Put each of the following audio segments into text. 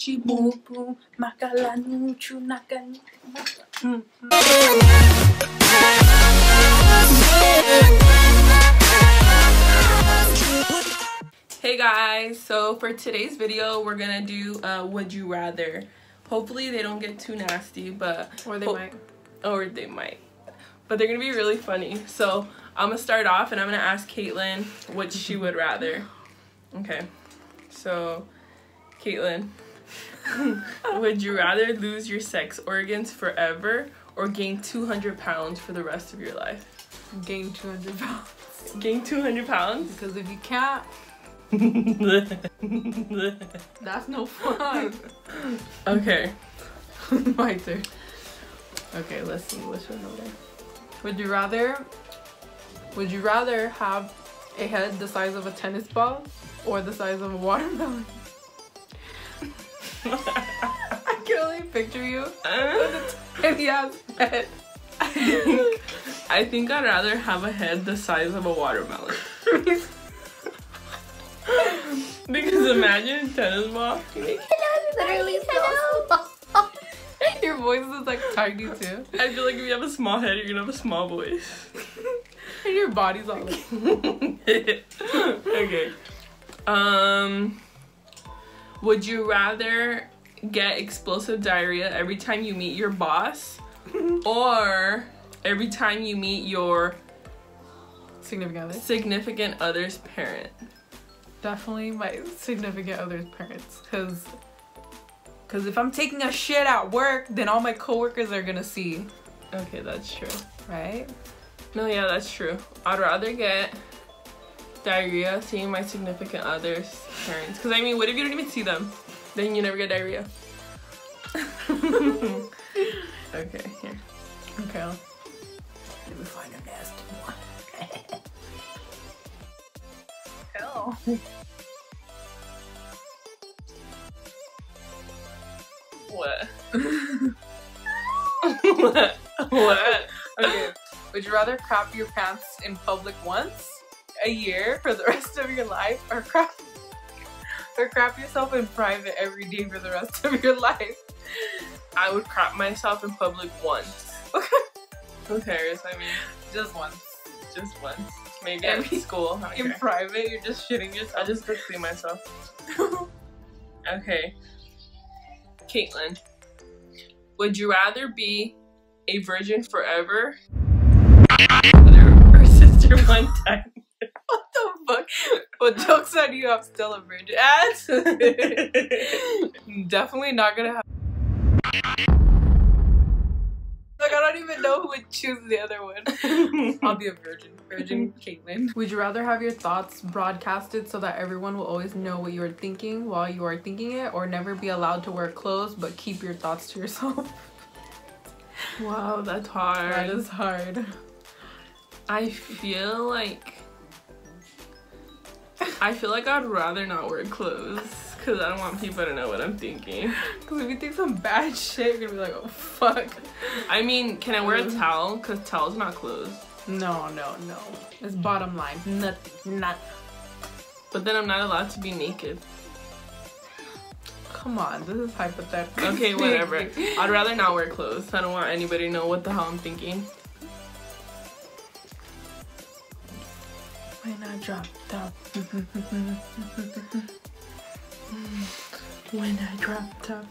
Chibubu, makalanu, chunakanu. Mm. Hey guys, so for today's video, we're gonna do uh, Would You Rather. Hopefully they don't get too nasty, but... Or they might. Or they might. But they're gonna be really funny. So I'm gonna start off and I'm gonna ask Caitlin what she would rather. Okay, so Caitlin, would you rather lose your sex organs forever or gain 200 pounds for the rest of your life? Gain 200 pounds. Gain 200 pounds? Because if you can't, that's no fun. okay. My turn. Okay, let's see which one over. Would you rather, would you rather have a head the size of a tennis ball or the size of a watermelon? I can only picture you with a tiny ass head. I think I think I'd rather have a head the size of a watermelon. because imagine a tennis ball. Literally Your voice is like tiny too. I feel like if you have a small head, you're gonna have a small voice. And your body's all like, okay. Um would you rather get explosive diarrhea every time you meet your boss or every time you meet your significant other. significant other's parent? Definitely my significant other's parents. Cause Cause if I'm taking a shit at work, then all my coworkers are gonna see, Okay, that's true. right? No, yeah, that's true. I'd rather get diarrhea seeing my significant other's parents. Because, I mean, what if you don't even see them? Then you never get diarrhea. okay, here. Okay. Let me find a nasty one. Hell. What? what? What? Okay. Would you rather crap your pants in public once a year for the rest of your life, or crap, or crap yourself in private every day for the rest of your life? I would crap myself in public once. Who cares? I mean, Just once. just once. Maybe at school. In care. private, you're just shitting I yourself. just go clean myself. Okay. Caitlin, would you rather be a virgin forever What jokes on you? I'm still a virgin. Ass. Definitely not gonna have. Like I don't even know who would choose the other one. I'll be a virgin. Virgin Caitlin. Would you rather have your thoughts broadcasted so that everyone will always know what you are thinking while you are thinking it, or never be allowed to wear clothes but keep your thoughts to yourself? wow, that's hard. That is hard. I feel like I feel like I'd rather not wear clothes because I don't want people to know what I'm thinking. Because if you think some bad shit, you're gonna be like, oh fuck. I mean, can I wear a Mm. towel? Because towel's not clothes. No, no, no. It's bottom line. Nothing. Not. But then I'm not allowed to be naked. Come on, this is hypothetical. Okay, whatever. I'd rather not wear clothes. I don't want anybody to know what the hell I'm thinking. When I dropped top. When I drop top,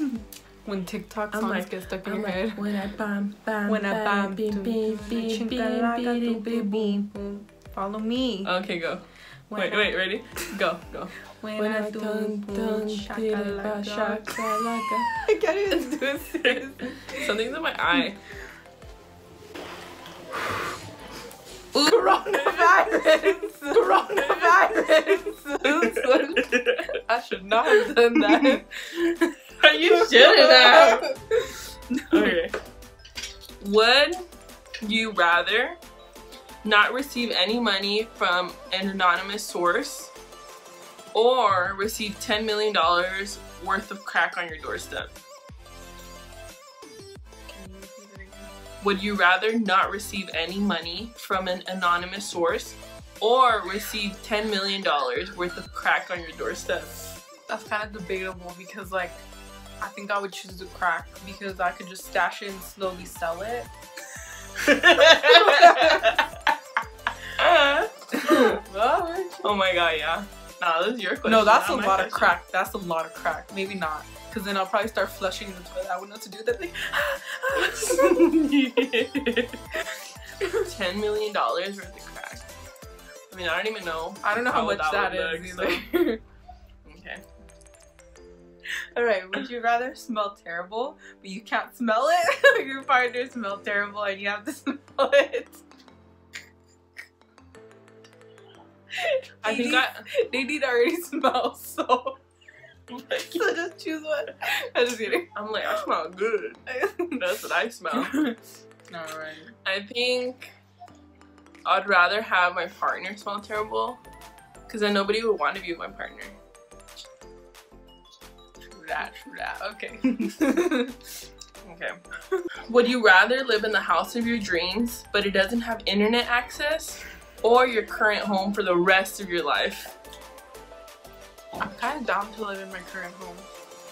When TikTok songs like- get stuck in I'm your like, head. when I bam bam When I bam, beep boom, beep beep beep chinkalaka, beep doop, beep boom, boom. Follow me. Okay, go. When Wait, I- wait, ready? Go, go. When, When I I do dun dun shakalaka. shakalaka. I can't even do it. Something's in my eye. Coronavirus! Coronavirus! I should not have done that. you shouldn't have. Okay. Would you rather not receive any money from an anonymous source or receive $10 million worth of crack on your doorstep? Would you rather not receive any money from an anonymous source or receive $10 million worth of crack on your doorstep? That's kind of debatable because like I think I would choose the crack because I could just stash it and slowly sell it. oh my god, yeah. Nah, this is your question. No, that's a not lot of crack. That's a lot of crack. Maybe not. Because then I'll probably start flushing in the toilet. I wouldn't know what to do with that thing. Ten million dollars worth of crack. I mean, I don't even know. I don't know how, much that that is look, either. Okay. Alright, would you rather smell terrible, but you can't smell it? or your partner smells terrible and you have to smell it? I think I. They need already smell, so so just choose one. I'm just kidding. I'm like, I smell good. That's what I smell. Alright. I think I'd rather have my partner smell terrible, because then nobody would want to be with my partner. True that, true that. Okay. Okay. Would you rather live in the house of your dreams, but it doesn't have internet access, or your current home for the rest of your life? I'm kind of down to live in my current home.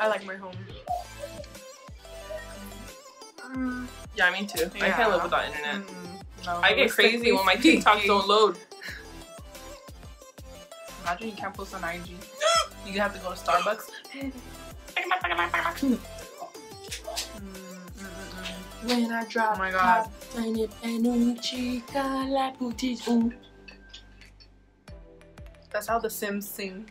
I like my home. Mm, Yeah, me too. I can't live without internet. mm, no, I get crazy when my TikToks don't load. Imagine you can't post on IG. You have to go to Starbucks. When I drop Oh my God. That's how the Sims sing.